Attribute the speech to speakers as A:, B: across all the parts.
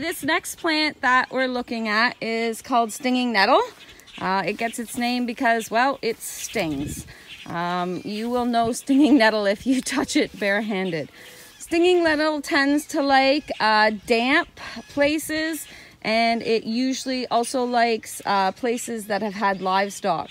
A: This next plant that we're looking at is called stinging nettle. Uh, it gets its name because, well, it stings. Um, you will know stinging nettle if you touch it barehanded. Stinging nettle tends to like uh, damp places and it usually also likes uh, places that have had livestock.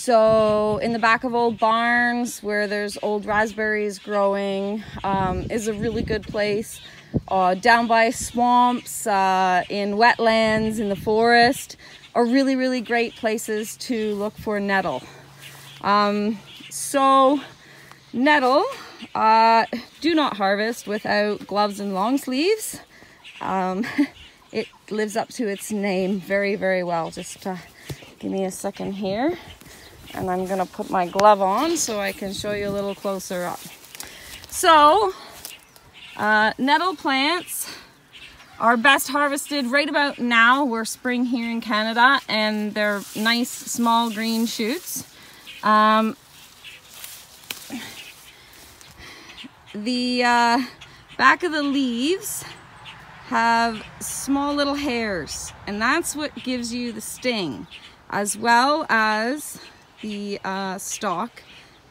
A: So in the back of old barns where there's old raspberries growing um, is a really good place. Uh, down by swamps, uh, in wetlands, in the forest are really, really great places to look for nettle. Um, so nettle, uh, do not harvest without gloves and long sleeves. Um, it lives up to its name very, very well. Just uh, give me a second here. And I'm gonna put my glove on so I can show you a little closer up. So, uh, nettle plants are best harvested right about now. We're spring here in Canada and they're nice small green shoots. Um, the uh, back of the leaves have small little hairs and that's what gives you the sting as well as the uh, stalk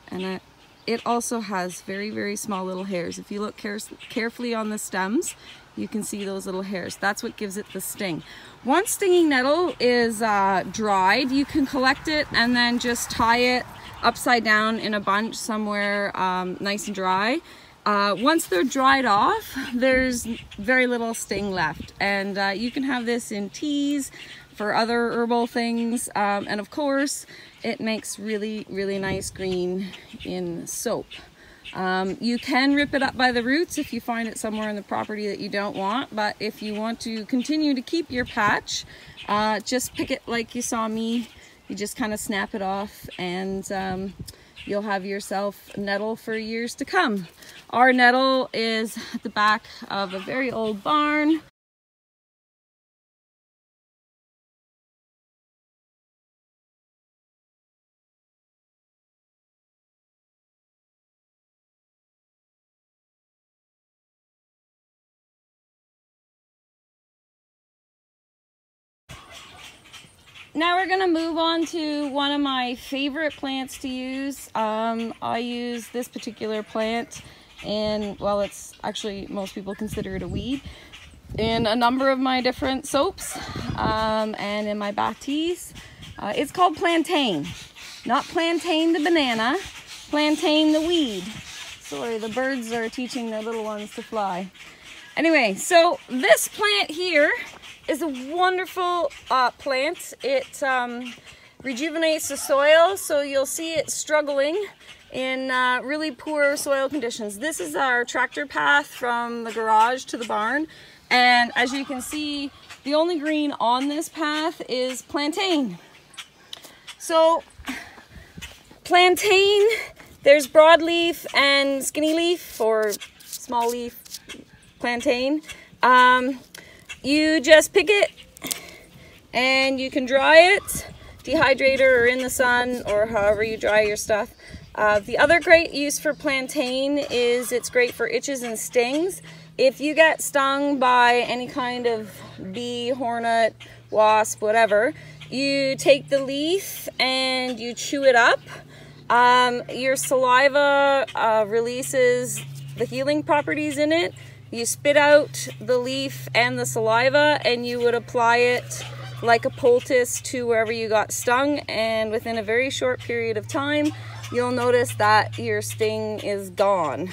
A: and it, it also has very very small little hairs. If you look care carefully on the stems you can see those little hairs. That's what gives it the sting. Once stinging nettle is uh, dried. You can collect it and then just tie it upside down in a bunch somewhere um, nice and dry uh, once they're dried off, there's very little sting left. And uh, you can have this in teas for other herbal things. Um, and of course, it makes really, really nice green in soap. Um, you can rip it up by the roots if you find it somewhere in the property that you don't want, but if you want to continue to keep your patch, uh, just pick it like you saw me. You just kind of snap it off and um, you'll have yourself nettle for years to come. Our nettle is at the back of a very old barn. Now we're gonna move on to one of my favorite plants to use. Um, I use this particular plant and well it's actually most people consider it a weed in a number of my different soaps um, and in my bath teas. Uh, it's called plantain. Not plantain the banana plantain the weed. Sorry the birds are teaching their little ones to fly. Anyway so this plant here is a wonderful uh, plant it um, rejuvenates the soil so you'll see it struggling in uh, really poor soil conditions. This is our tractor path from the garage to the barn. And as you can see, the only green on this path is plantain. So plantain, there's broadleaf and skinny leaf or small leaf plantain. Um, you just pick it and you can dry it, dehydrator or in the sun or however you dry your stuff. Uh, the other great use for plantain is it's great for itches and stings. If you get stung by any kind of bee, hornet, wasp, whatever, you take the leaf and you chew it up. Um, your saliva uh, releases the healing properties in it. You spit out the leaf and the saliva and you would apply it like a poultice to wherever you got stung and within a very short period of time you'll notice that your sting is gone.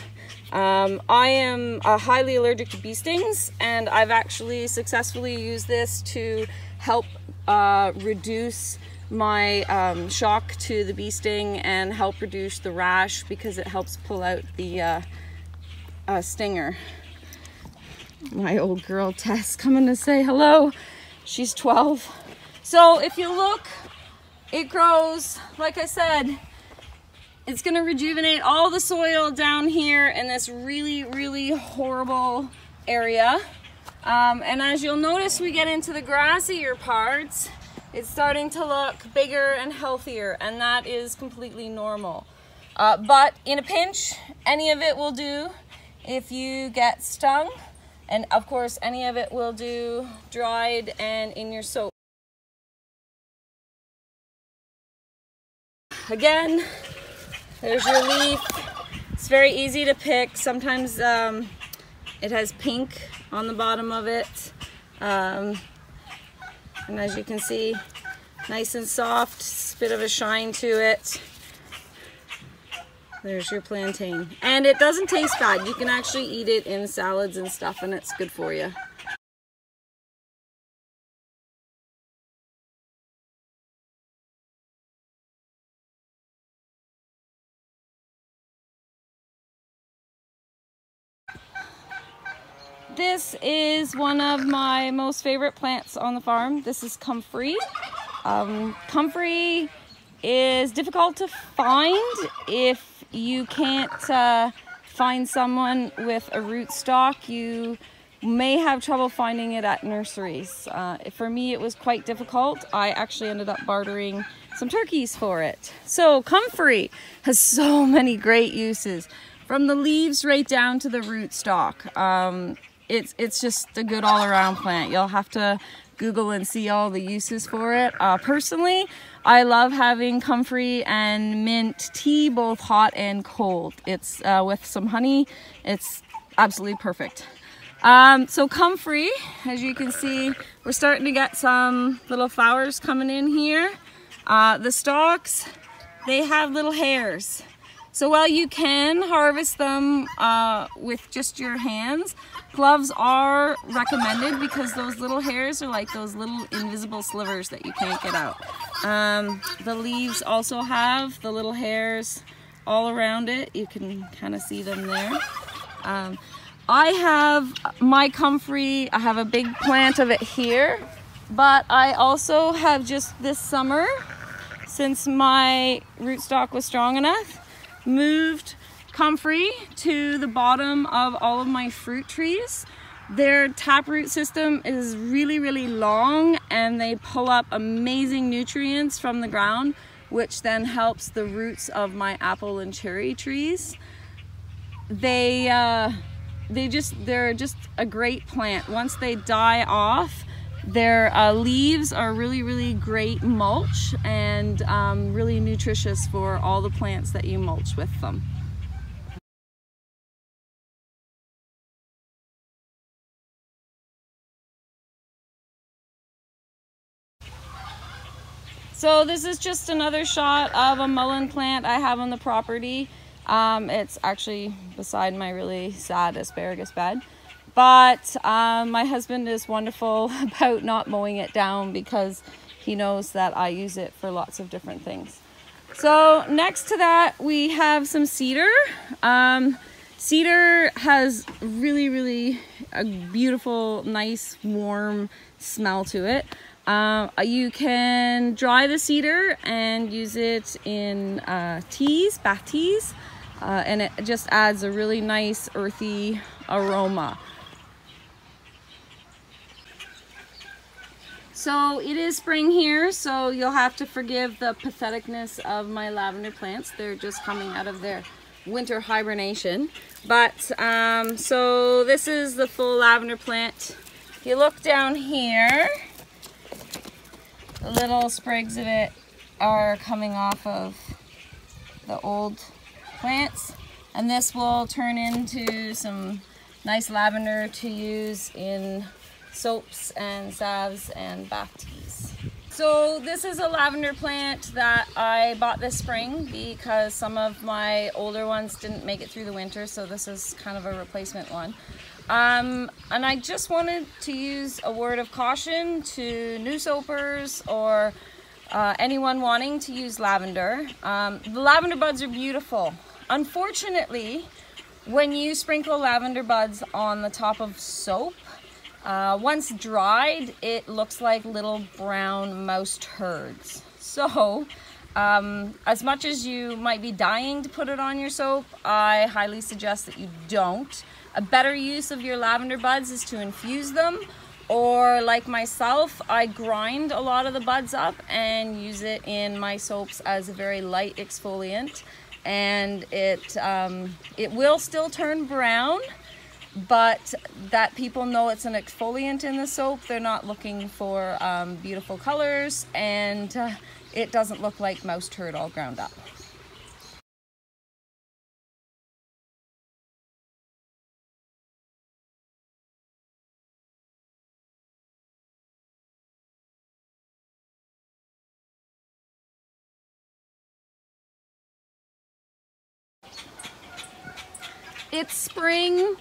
A: Um, I am uh, highly allergic to bee stings and I've actually successfully used this to help uh, reduce my um, shock to the bee sting and help reduce the rash because it helps pull out the uh, uh stinger. My old girl Tess coming to say hello. She's 12. So if you look, it grows, like I said, it's gonna rejuvenate all the soil down here in this really, really horrible area. Um, and as you'll notice, we get into the grassier parts, it's starting to look bigger and healthier, and that is completely normal. Uh, but in a pinch, any of it will do. If you get stung, And of course, any of it will do dried and in your soap. Again, there's your leaf. It's very easy to pick. Sometimes um, it has pink on the bottom of it. Um, and as you can see, nice and soft, bit of a shine to it. There's your plantain. And it doesn't taste bad. You can actually eat it in salads and stuff and it's good for you. This is one of my most favorite plants on the farm. This is comfrey. Um, comfrey is difficult to find if you can't uh, find someone with a rootstock. You may have trouble finding it at nurseries. Uh, for me, it was quite difficult. I actually ended up bartering some turkeys for it. So comfrey has so many great uses from the leaves right down to the rootstock. Um, it's it's just a good all-around plant. You'll have to Google and see all the uses for it. Uh, personally, I love having comfrey and mint tea, both hot and cold. It's uh, with some honey. It's absolutely perfect. Um, so comfrey, as you can see, we're starting to get some little flowers coming in here. Uh, the stalks, they have little hairs. So while you can harvest them uh, with just your hands, gloves are recommended because those little hairs are like those little invisible slivers that you can't get out. Um, the leaves also have the little hairs all around it. You can kind of see them there. Um, I have my comfrey, I have a big plant of it here, but I also have just this summer, since my rootstock was strong enough, moved comfrey to the bottom of all of my fruit trees. Their taproot system is really, really long and they pull up amazing nutrients from the ground, which then helps the roots of my apple and cherry trees. They, uh, they just, they're just a great plant. Once they die off, their uh, leaves are really, really great mulch and um, really nutritious for all the plants that you mulch with them. So this is just another shot of a mullein plant I have on the property. Um, it's actually beside my really sad asparagus bed. But um, my husband is wonderful about not mowing it down because he knows that I use it for lots of different things. So next to that, we have some cedar. Um, cedar has really, really a beautiful, nice, warm smell to it. Uh, you can dry the cedar and use it in uh, teas, bath teas, uh, and it just adds a really nice earthy aroma. So it is spring here, so you'll have to forgive the patheticness of my lavender plants. They're just coming out of their winter hibernation. But, um, so this is the full lavender plant. If you look down here, the little sprigs of it are coming off of the old plants. And this will turn into some nice lavender to use in soaps and salves and bath teas. So this is a lavender plant that I bought this spring because some of my older ones didn't make it through the winter, so this is kind of a replacement one. Um, and I just wanted to use a word of caution to new soapers or uh, anyone wanting to use lavender. Um, the lavender buds are beautiful. Unfortunately, when you sprinkle lavender buds on the top of soap, uh, once dried, it looks like little brown mouse turds. So, um, as much as you might be dying to put it on your soap, I highly suggest that you don't. A better use of your lavender buds is to infuse them or like myself, I grind a lot of the buds up and use it in my soaps as a very light exfoliant and it, um, it will still turn brown but that people know it's an exfoliant in the soap. They're not looking for um, beautiful colors and uh, it doesn't look like mouse turd all ground up. It's spring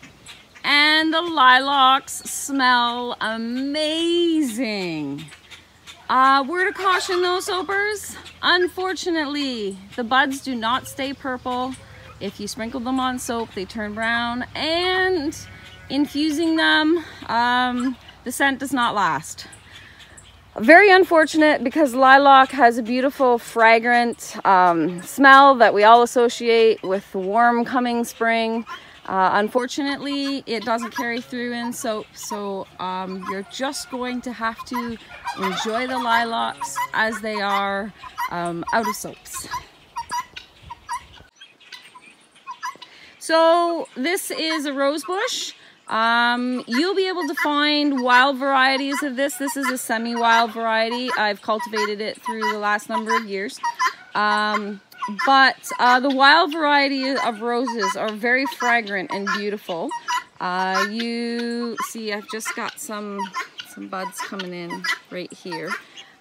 A: and the lilacs smell amazing. Uh, word of caution though, soapers. Unfortunately, the buds do not stay purple. If you sprinkle them on soap, they turn brown. And infusing them, um, the scent does not last. Very unfortunate because lilac has a beautiful fragrant um, smell that we all associate with the warm coming spring. Uh, unfortunately, it doesn't carry through in soap, so um, you're just going to have to enjoy the lilacs as they are um, out of soaps. So this is a rose bush. Um, you'll be able to find wild varieties of this. This is a semi-wild variety. I've cultivated it through the last number of years. Um, but uh, the wild variety of roses are very fragrant and beautiful. Uh, you see, I've just got some some buds coming in right here.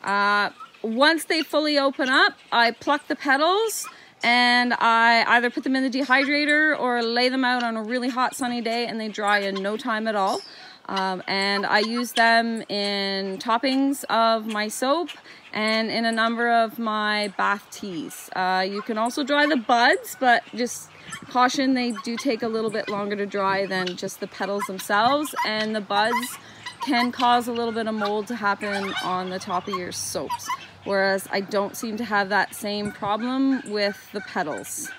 A: Uh, once they fully open up, I pluck the petals and I either put them in the dehydrator or lay them out on a really hot sunny day and they dry in no time at all. Um, and I use them in toppings of my soap and in a number of my bath teas. Uh, you can also dry the buds, but just caution, they do take a little bit longer to dry than just the petals themselves, and the buds can cause a little bit of mold to happen on the top of your soaps, whereas I don't seem to have that same problem with the petals.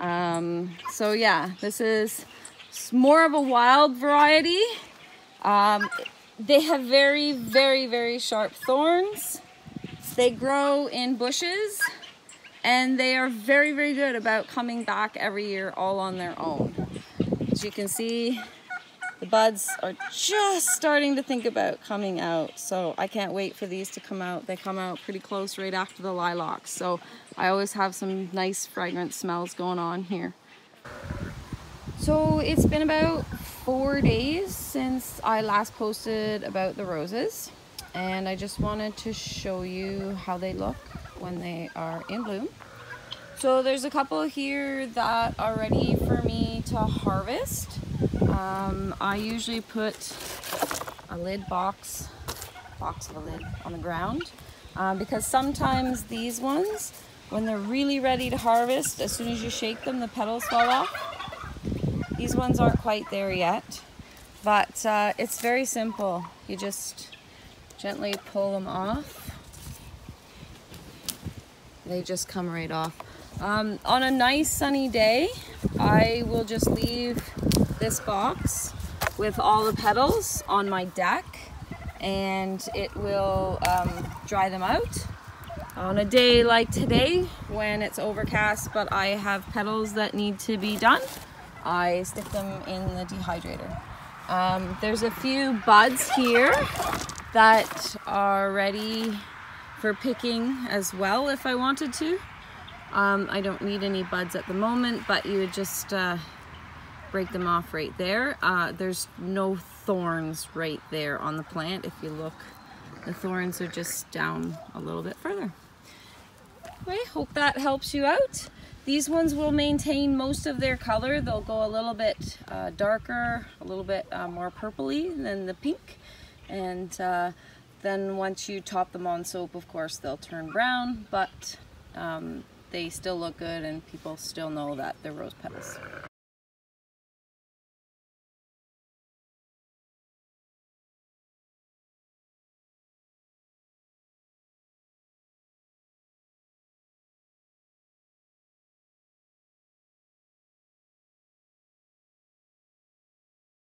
A: Um, so yeah, this is more of a wild variety. Um, they have very, very, very sharp thorns. They grow in bushes and they are very, very good about coming back every year all on their own. As you can see, the buds are just starting to think about coming out. So I can't wait for these to come out. They come out pretty close right after the lilacs. So I always have some nice fragrant smells going on here. So it's been about four days since I last posted about the roses and I just wanted to show you how they look when they are in bloom. So there's a couple here that are ready for me to harvest. Um, I usually put a lid box, box of a lid on the ground uh, because sometimes these ones, when they're really ready to harvest, as soon as you shake them, the petals fall off. These ones aren't quite there yet, but uh, it's very simple. You just gently pull them off. They just come right off. Um, on a nice sunny day, I will just leave this box with all the petals on my deck and it will um, dry them out. On a day like today, when it's overcast but I have petals that need to be done, I stick them in the dehydrator. Um, there's a few buds here that are ready for picking as well if I wanted to. Um, I don't need any buds at the moment, but you would just uh, break them off right there. Uh, there's no thorns right there on the plant. If you look, the thorns are just down a little bit further. I hope that helps you out. These ones will maintain most of their color. They'll go a little bit uh, darker, a little bit uh, more purpley than the pink. And uh, then once you top them on soap, of course, they'll turn brown, but um, they still look good and people still know that they're rose petals.